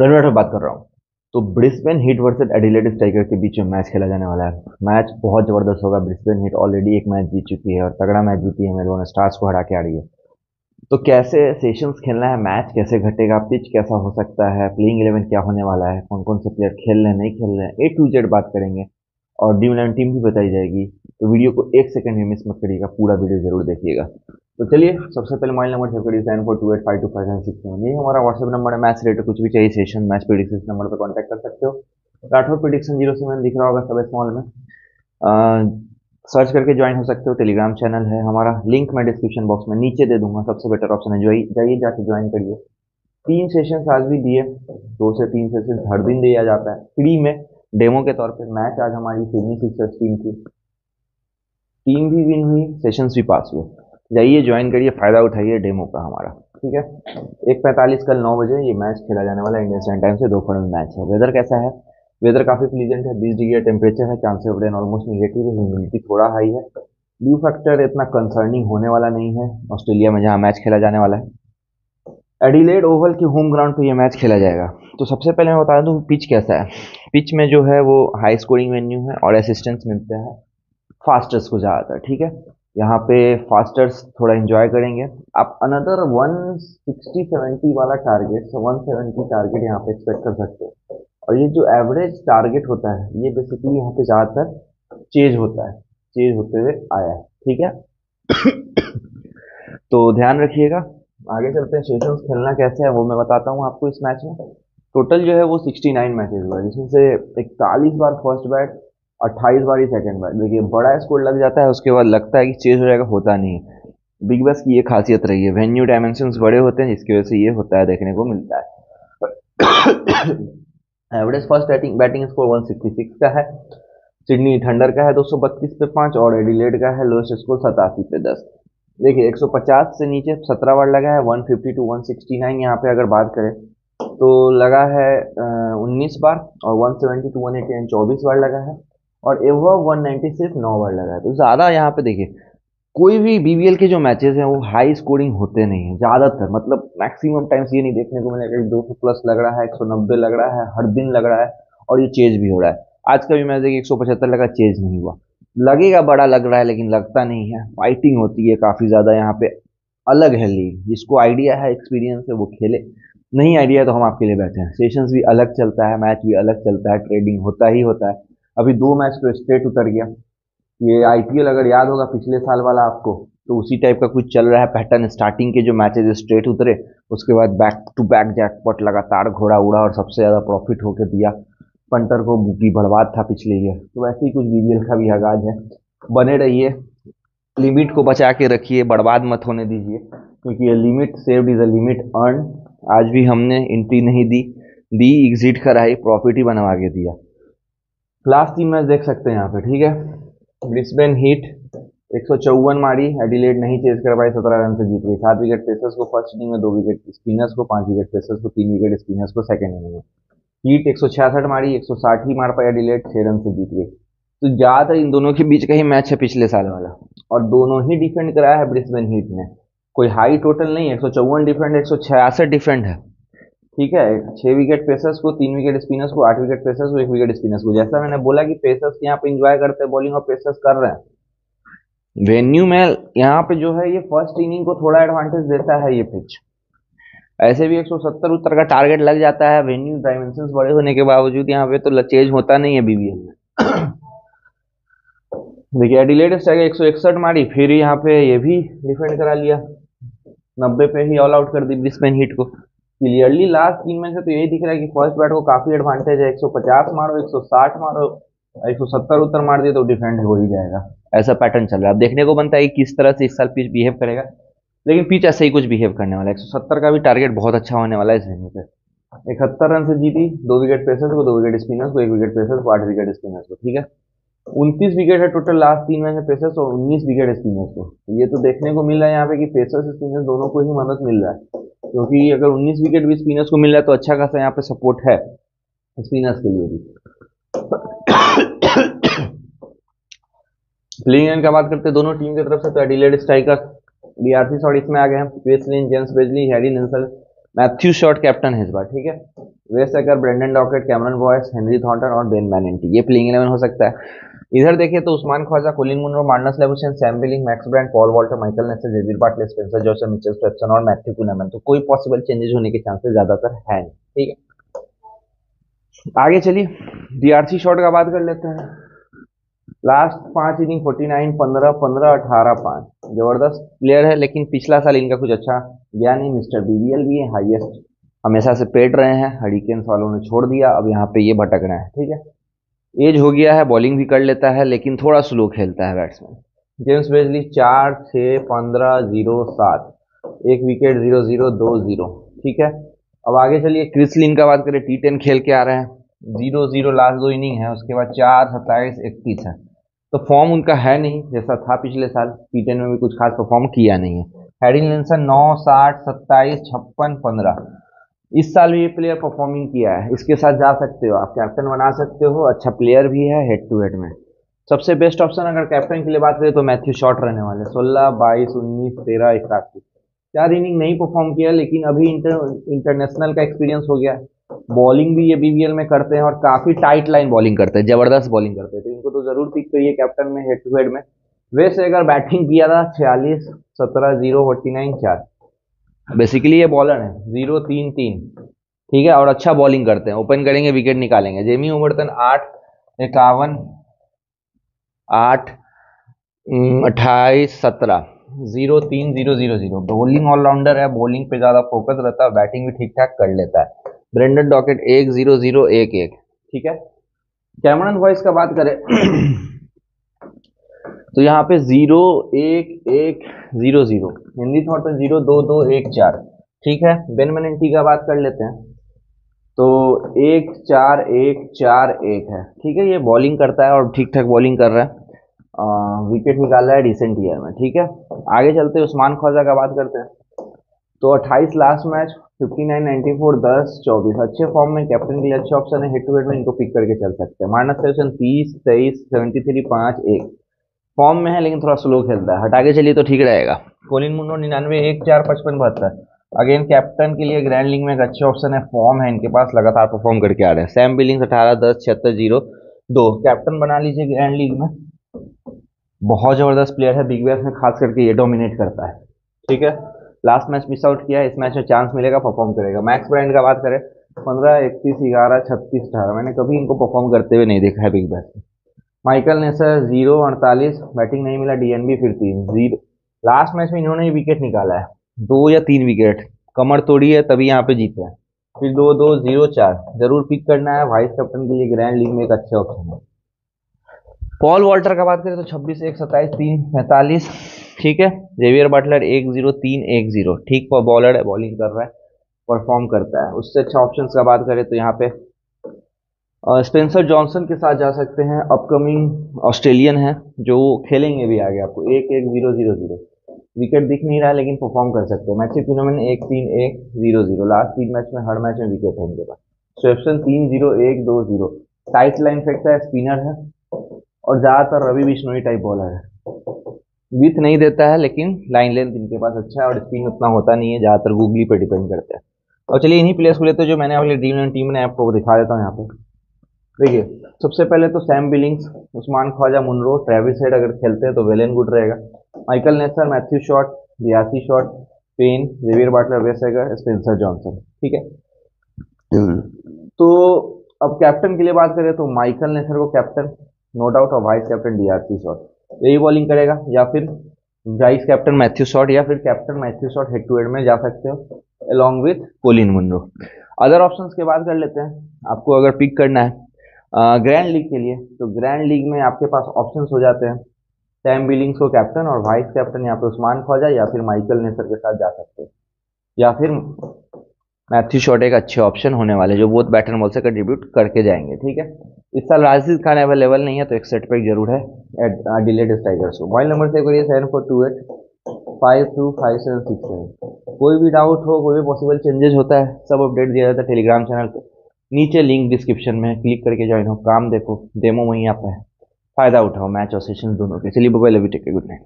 रणवीर बात कर रहा हूँ। तो Brisbane Heat versus Adelaide Striker के बीच में मैच खेला जाने वाला है। मैच बहुत ज़बरदस्त होगा। ब्रिस्बेन हिट ऑलरेडी एक मैच जीत चुकी है और तगड़ा मैच जीती है। मेलबोर्न स्टार्स को हरा के आ रही है। तो कैसे सेशंस खेलना है? मैच कैसे घटेगा? पिच कैसा हो सकता है? प्लेइंग इलेवन क्या होने वाला है? कौन कौन से प्लेयर खेल रहे हैं? नहीं खेल रहे हैं? ए टू जेड बात करेंगे। और डी इलेवन टीम भी बताई जाएगी। तो वीडियो को एक सेकंड में मिस मत करिएगा। पूरा वीडियो ज़रूर देखिएगा। तो चलिए, सबसे पहले मोबाइल नंबर करिए seven four two eight five two five six seven ये हमारा व्हाट्सएप नंबर है मैच रिलेटेड कुछ भी चाहिए सेशन मैच प्रिडिक्शन नंबर पर कॉन्टैक्ट कर सकते हो। राठौर प्रिडिक्शन ज़ीरो सेवन दिख रहा होगा सब स्मॉल में। सर्च करके ज्वाइन हो सकते हो टेलीग्राम चैनल है हमारा। लिंक मैं डिस्क्रिप्शन बॉक्स में नीचे दे दूँगा, सबसे बेटर ऑप्शन है जाइए, जाके ज्वाइन करिए। तीन सेशन आज भी दिए, दो से तीन सेशन हर दिन दिया जाता है। फ्री में डेमो के तौर पर मैच आज हमारी सिडनी सिक्सर्स टीम की। टीम भी विन हुई सेशंस भी पास हुए। जाइए ज्वाइन करिए, फ़ायदा उठाइए डेमो का हमारा, ठीक है? एक पैंतालीस कल नौ बजे ये मैच खेला जाने वाला इंडियन स्टैंड टाइम से दोपहर में मैच है। वेदर कैसा है? वेदर काफ़ी प्लीजेंट है, बीस डिग्री टेम्परेचर है chances of rain almost negative है ह्यूमिडिटी थोड़ा हाई है। ब्लू फैक्टर इतना कंसर्निंग होने वाला नहीं है ऑस्ट्रेलिया में जहाँ मैच खेला जाने वाला है। एडिलेड ओवल के होम ग्राउंड पर यह मैच खेला जाएगा। तो सबसे पहले मैं बता दूँ पिच कैसा है? पिच में जो है वो हाई स्कोरिंग वेन्यू है और असिस्टेंस मिलते हैं फास्टेस्ट को ज़्यादातर, ठीक है? यहाँ पे फास्टर्स थोड़ा इंजॉय करेंगे। आप अनदर 160 70 वाला टारगेट 170 टारगेट यहाँ पे एक्सपेक्ट कर सकते हो। और ये जो एवरेज टारगेट होता है, ये बेसिकली यहाँ पे ज़्यादातर चेंज होता है चेंज होते हुए आया है, ठीक है? तो ध्यान रखिएगा। आगे चलते हैं सेशंस खेलना कैसे है वो मैं बताता हूँ आपको इस मैच में। टोटल जो है वो 69 मैचेस हुआ जिसमें से इकतालीस बार फ़र्स्ट बैट अट्ठाईस बार ही सेकेंड बार देखिए, बड़ा स्कोर लग जाता है, उसके बाद लगता है कि चेज हो जाएगा, होता नहीं बिग बस की ये खासियत रही है। वेन्यू डायमेंशन बड़े होते हैं, जिसकी वजह से ये होता है, देखने को मिलता है। Average first batting batting score 166 का है। सिडनी थंडर का है 232 पे पाँच, और एडिलेड का है लोएस्ट स्कोर सतासी पे दस। देखिए 150 से नीचे 17 बार लगा है 150 टू 169 यहाँ पे अगर बात करें तो लगा है उन्नीस बार और 170 टू 180 चौबीस बार लगा है। और एवव 190 सिर्फ़ नौ बार लगा है। तो ज़्यादा यहाँ पे देखिए, कोई भी बीबीएल के जो मैचेस हैं, वो हाई स्कोरिंग होते नहीं हैं, ज़्यादातर। मतलब मैक्सिमम टाइम्स ये नहीं देखने को मिलेगा कि दो सौ प्लस लग रहा है, एक सौ नब्बे लग रहा है, हर दिन लग रहा है और ये चेज भी हो रहा है। आज का भी मैच देखिए, एक सौ पचहत्तर लगा, चेज नहीं हुआ। लगेगा बड़ा लग रहा है, लेकिन लगता नहीं है। फाइटिंग होती है काफ़ी ज़्यादा यहाँ पे। अलग है लीग। जिसको आइडिया है एक्सपीरियंस है, वो खेले। नहीं आइडिया तो हम आपके लिए बैठे हैं। सेशंस भी अलग चलता है मैच भी अलग चलता है ट्रेडिंग होता ही होता है। अभी दो मैच तो स्ट्रेट उतर गया। ये आईपीएल अगर याद होगा पिछले साल वाला आपको तो उसी टाइप का कुछ चल रहा है पैटर्न स्टार्टिंग के जो मैचेस स्ट्रेट उतरे, उसके बाद बैक टू बैक जैकपॉट लगातार घोड़ा उड़ा और सबसे ज़्यादा प्रॉफिट होकर दिया। पंटर को बुकी बर्बाद था पिछले ईयर तो वैसे ही कुछ बीबीएल का भी आगाज़ है। बने रहिए। लिमिट को बचा के रखिए, बर्बाद मत होने दीजिए, क्योंकि ये limit saved is a limit earn आज भी हमने एंट्री नहीं दी। दी एग्जिट कराई प्रॉफिट ही बनवा के दिया। लास्ट तीन मैच देख सकते हैं यहाँ पे, ठीक है? ब्रिस्बेन हीट एक सौ चौवन मारी एडिलेड नहीं चेज कर पाई सत्रह रन से जीत गई। सात विकेट पेसर्स को फ़र्स्ट इनिंग में, दो विकेट स्पिनर्स को, पाँच विकेट पेसर्स को, तीन विकेट स्पिनर्स को सेकंड इनिंग में। हीट एक सौ छियासठ मारी, एक सौ साठ ही मार पाई एडिलेड छह रन से जीत गई तो ज़्यादातर इन दोनों के बीच का ही मैच है पिछले साल वाला। और दोनों ही डिफेंड कराया है ब्रिस्बेन हीट ने। कोई हाई टोटल नहीं, एक सौ चौवन डिफेंड एक सौ छियासठ डिफेंड है। ठीक है छह विकेट पेसर्स को, तीन विकेट स्पिनर्स को, आठ विकेट पेसर्स को, एक विकेट स्पिनर्स को। जैसा मैंने बोला कि पेसर्स यहाँ पे इंजॉय करते हैं बॉलिंग और पेसर्स कर रहे हैं। वेन्यू में यहाँ पे जो है, ये फ़र्स्ट इनिंग को थोड़ा एडवांटेज देता है ये पिच ऐसे भी 170 उत्तर का टारगेट लग जाता है वेन्यू डायमेंशन बड़े होने के बावजूद यहाँ पे तो चेंज होता नहीं है बीबीएल में। देखिए एडिलेड स्ट्राइक एक मारी, फिर यहाँ पे ये भी डिफेंड करा लिया। नब्बे पे ही ऑल आउट कर दी ब्रिस्बेन हिट को। क्लियरली लास्ट तीन में से तो यही दिख रहा है कि फ़र्स्ट बैट को काफ़ी एडवांटेज है 150 मारो 160 मारो 170 उत्तर मार दिए तो डिफेंड हो ही जाएगा। ऐसा पैटर्न चल रहा है। अब देखने को बनता है कि किस तरह से इस साल पिच बिहेव करेगा। लेकिन पिच ऐसे ही कुछ बिहेव करने वाला है। एक सौ सत्तर का भी टारगेट बहुत अच्छा होने वाला है इस वेन्यू पे। इकहत्तर रन से जीती, दो विकेट पेसर्स को, दो विकेट स्पिनर्स को, एक विकेट पेसर्स को, आठ विकेट स्पिनर्स को, ठीक है? उनतीस विकेट है टोटल लास्ट तीन में पेसर्स और उन्नीस विकेट स्पिनर्स को। ये तो देखने को मिल रहा है यहाँ पे कि पेसर्स स्पिनर्स दोनों को ही मदद मिल रहा है। क्योंकि अगर 19 विकेट भी स्पिनर्स को मिल रहा है तो अच्छा खासा यहाँ पे सपोर्ट है स्पिनर्स के लिए भी। प्लेइंग का बात करते हैं, दोनों टीम की तरफ़ से तो एडिलेड स्ट्राइकर बीआरसी शॉट इसमें आ गए हैं Chris Lynn James Bazley Harry Nielsen Matthew Short captain है इस बार, ठीक है? वेस्ट अगर Brendan Doggett Cameron Boyce Henry Thornton और बेन मैनेंटी ये प्लेइंग इलेवन हो सकता है। इधर देखिए तो Usman Khawaja, Colin Munro, Marnus Labuschagne Sam Billing, Max Bryant, Paul Walter, Michael Neser Xavier Bartlett Spencer Joseph Mitchell Swepson और मैथ्यू कुनामन। तो कोई पॉसिबल चेंजेस होने के चांसेस ज़्यादातर है नहीं, ठीक है? आगे चलिए, डीआरसी शॉट का बात कर लेते हैं। लास्ट पाँच इनिंग, फोर्टी नाइन, पंद्रह पंद्रह, अठारह, पाँच। ज़बरदस्त प्लेयर है, लेकिन पिछला साल इनका कुछ अच्छा गया नहीं। मिस्टर बीबीएल भी है, हाईएस्ट, हमेशा से पेट रहे हैं हरिकेन्स वालों ने छोड़ दिया, अब यहाँ पे ये भटक रहे हैं, ठीक है? एज हो गया है बॉलिंग भी कर लेता है लेकिन थोड़ा स्लो खेलता है बैट्समैन जेम्स बेजली चार छः पंद्रह ज़ीरो सात। एक विकेट ज़ीरो ज़ीरो दो ज़ीरो। ठीक है? अब आगे चलिए। क्रिस लिन का बात करें टी टेन खेल के आ रहे हैं। ज़ीरो ज़ीरो लास्ट दो इनिंग है उसके बाद चार सत्ताईस इकतीस है। तो फॉर्म उनका है नहीं जैसा था पिछले साल। टी टेन में भी कुछ खास परफॉर्म किया नहीं है। हैडिंग लिंसन नौ साठ सत्ताईस छप्पन पंद्रह। इस साल भी ये प्लेयर परफॉर्मिंग किया है। इसके साथ जा सकते हो। आप कैप्टन बना सकते हो। अच्छा प्लेयर भी है हेड टू हेड में। सबसे बेस्ट ऑप्शन अगर कैप्टन के लिए बात करें तो मैथ्यू शॉर्ट रहने वाले। सोलह, बाईस, उन्नीस, तेरह इकतीस चार इनिंग नहीं परफॉर्म किया, लेकिन अभी इंटर इंटरनेशनल का एक्सपीरियंस हो गया। बॉलिंग भी ये बीबीएल में करते हैं और काफ़ी टाइट लाइन बॉलिंग करते हैं। ज़बरदस्त बॉलिंग करते हैं। तो इनको तो ज़रूर पिक करिए कैप्टन में हेड टू हेड में। वैसे अगर बैटिंग किया था, छियालीस, सत्रह ज़ीरो फोर्टी नाइन चार। बेसिकली ये बॉलर है। ज़ीरो तीन तीन। ठीक है? और अच्छा बॉलिंग करते हैं। ओपन करेंगे विकेट निकालेंगे। जेमी उमरतन आठ, इक्यावन, आठ अट्ठाईस, सत्रह। ज़ीरो तीन zero zero zero bowling allrounder है बॉलिंग पे ज़्यादा फोकस रहता है बैटिंग भी ठीक ठाक कर लेता है। ब्रेंडन डॉकेट एक ज़ीरो ज़ीरो एक एक। ठीक है? कैमरन वॉइस का बात करें। तो यहाँ पे ज़ीरो एक एक ज़ीरो ज़ीरो, हिंदी थॉट में ज़ीरो दो दो एक चार, ठीक है? बेन मेनेंटी का बात कर लेते हैं। तो एक चार एक चार एक है, ठीक है? ये बॉलिंग करता है और ठीक ठाक बॉलिंग कर रहा है। विकेट निकाल रहा है रिसेंट ईयर में, ठीक है? आगे चलते हैं, उस्मान ख्वाजा का बात करते हैं। तो 28 लास्ट मैच 59 94 10 24 अच्छे फॉर्म में कैप्टन के लिए अच्छे ऑप्शन है हेड टू हेड में इनको पिक करके चल सकते हैं। माइनस सेवन तीस, तेईस सेवेंटी थ्री पाँच, एक। फॉर्म में है, लेकिन थोड़ा स्लो खेलता है। हटा के चलिए तो ठीक रहेगा। कोलिन मुंडो निन्यानवे, एक चार पचपन बहत्तर। अगेन कैप्टन के लिए ग्रैंड लीग में एक अच्छे ऑप्शन है फॉर्म है इनके पास, लगातार परफॉर्म करके आ रहे हैं। सैम बिलिंग्स अठारह, दस, छिहत्तर ज़ीरो दो। कैप्टन बना लीजिए ग्रैंड लीग में। बहुत ज़बरदस्त प्लेयर है बिग बैस में खास करके ये डोमिनेट करता है। ठीक है? लास्ट मैच मिस आउट किया है, इस मैच में चांस मिलेगा परफॉर्म करेगा। मैक्स ब्रांड का बात करें, पंद्रह, इकतीस, ग्यारह, छत्तीस, अठारह। मैंने कभी इनको परफॉर्म करते हुए नहीं देखा है बिग बैस में। माइकल ने सर ज़ीरो अड़तालीस बैटिंग नहीं मिला डीएनबी फिर तीन ज़ीरो लास्ट मैच में इन्होंने विकेट निकाला है, दो या तीन विकेट कमर तोड़ी है, तभी यहाँ पे जीते हैं। फिर दो दो ज़ीरो चार। ज़रूर पिक करना है वाइस कैप्टन के लिए ग्रैंड लीग में एक अच्छा ऑप्शन है। पॉल वॉल्टर का बात करें तो छब्बीस, एक सत्ताईस, तीन, पैंतालीस। ठीक है? जेवियर बटलर एक ज़ीरो तीन, एक ज़ीरो ठीक बॉलर है बॉलिंग कर रहा है परफॉर्म करता है। उससे अच्छा ऑप्शन का बात करें तो यहाँ पे स्पेंसर जॉनसन के साथ जा सकते हैं। अपकमिंग ऑस्ट्रेलियन है, जो खेलेंगे भी आगे आपको। एक एक, ज़ीरो ज़ीरो ज़ीरो। विकेट दिख नहीं रहा है, लेकिन परफॉर्म कर सकते हैं। मैच टूर्नामेंट एक, तीन, एक, ज़ीरो ज़ीरो। लास्ट तीन मैच में हर मैच में विकेट है उनके पास। स्वेप्सन तीन, ज़ीरो, एक, दो, ज़ीरो। टाइट लाइन फेंकता है स्पिनर है। और ज़्यादातर रवि बिश्नोई टाइप बॉलर है। विथ नहीं देता है, लेकिन लाइन लेंथ इनके पास अच्छा है और स्पिन उतना होता नहीं है। ज़्यादातर गूगली पर डिपेंड करते हैं। और चलिए इन्हीं प्लेयर्स को लेते जो मैंने अपनी ड्रीम टीम ने आपको दिखा देता हूँ यहाँ पे। देखिए, सबसे पहले तो Sam Billings Usman Khawaja Munro Travis Head अगर खेलते हैं तो वेल गुड रहेगा। माइकल नेसर मैथ्यू शॉट रियासी Short pen Xavier Bartlett वेसेगर Spencer Johnson ठीक है? तो अब कैप्टन के लिए बात करें तो माइकल नेसर को कैप्टन नो डाउट और वाइस कैप्टन डीआरसी शॉट यही बॉलिंग करेगा, या फिर वाइस कैप्टन मैथ्यू शॉट या फिर captain Matthew Short head to head में जा सकते हो along with Colin Munro other options की बात कर लेते हैं। आपको अगर पिक करना है ग्रैंड लीग के लिए। तो ग्रैंड लीग में आपके पास ऑप्शंस हो जाते हैं। टैम बिलिंग्स को कैप्टन और वाइस कैप्टन यहाँ पे उस्मान ख्वाजा, या फिर माइकल नेसर के साथ जा सकते हैं। या फिर मैथ्यू शॉट एक अच्छे ऑप्शन होने वाले जो बहुत बैटर बॉल से कंट्रीब्यूट करके जाएँगे, ठीक है? इस साल राजदीप खान अवेलेबल नहीं है तो एक सेट पैक ज़रूर है डिलेड स्ट्राइकर्स को। मोबाइल नंबर से करिए seven four two eight five two five seven six seven कोई भी डाउट हो, कोई भी पॉसिबल चेंजेस होता है, सब अपडेट दिया जाता है टेलीग्राम चैनल पर नीचे लिंक डिस्क्रिप्शन में क्लिक करके ज्वाइन हो। काम देखो डेमो वहीं आता है। फ़ायदा उठाओ मैच और सेशन दोनों के। चलिए बाय अभी टेक गुड नाइट